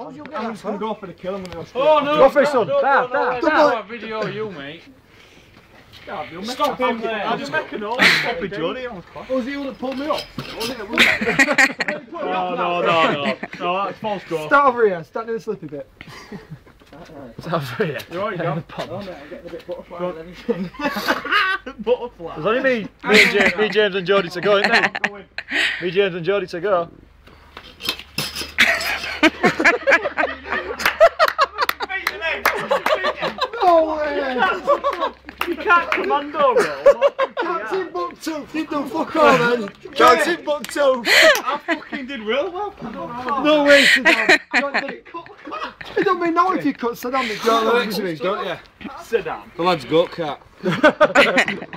How's you I'm just gonna go for the kill. I'm gonna go straight. Oh no! Go for it, son. Don't, Down, don't, don't, down, don't, down. don't video you, mate. Stop him there. I'll I'll just just make a noise. Copy Jody. Was he that pulled me off? No, no, no, no. No, that's false draw. Start over here, start doing the slippy bit. It's over here. You alright, Gav? Oh mate, I'm getting a bit butterfly and everything. Butterfly. There's only me, me and James, me, James and Jody to go, isn't there? Me, James and Jody to go. No way! You can't commando roll. Captain Buckto! You done fuck all then! Captain Buckto! I fucking did real well. I don't know. No way, Saddam! You don't get it cut. It don't mean no if you cut Saddam. It's Don't know X-rays, don't you? Sit down. The lad's gut cat.